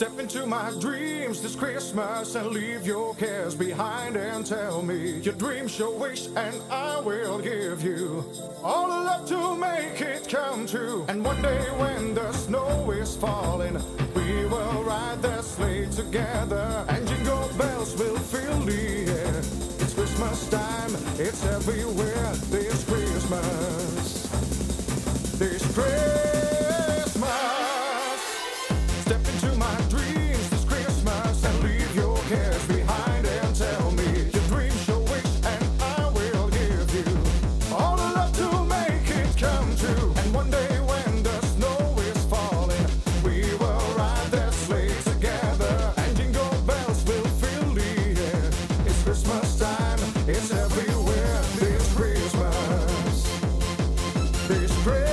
Step into my dreams this Christmas and leave your cares behind and tell me your dreams, your wish, and I will give you all the love to make it come true. And one day when the snow is falling, we will ride the sleigh together and jingle bells will fill the air. It's Christmas time, it's everywhere it's everywhere. This Christmas, this Christmas.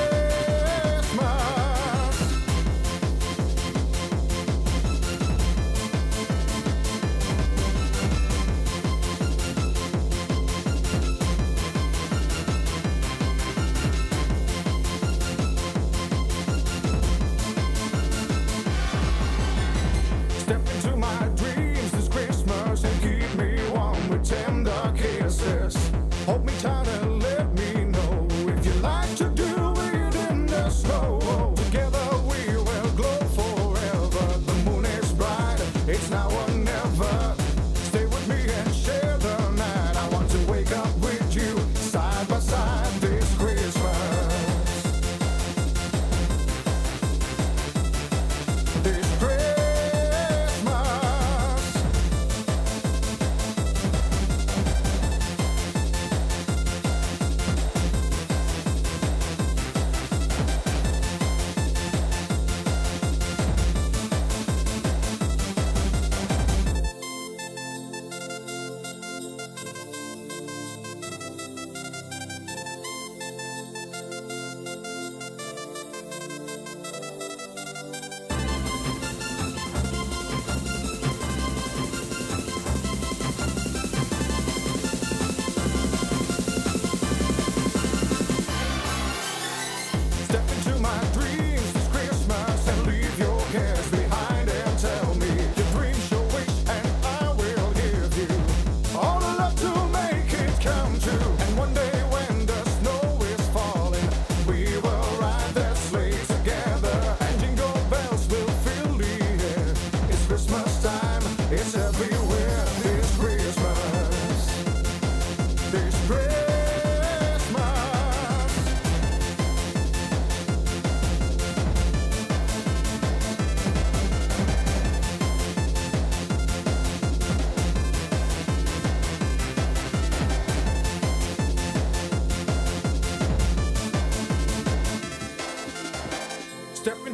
Step into my dreams Hold me tight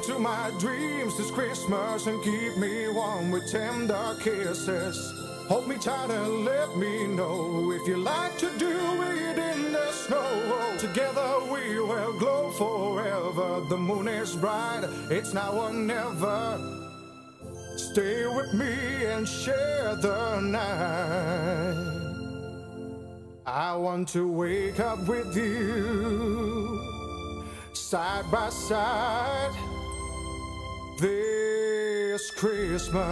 into my dreams this Christmas and keep me warm with tender kisses. Hold me tight and let me know if you like to do it in the snow. Together we will glow forever. The moon is bright, it's now or never. Stay with me and share the night. I want to wake up with you side by side this Christmas.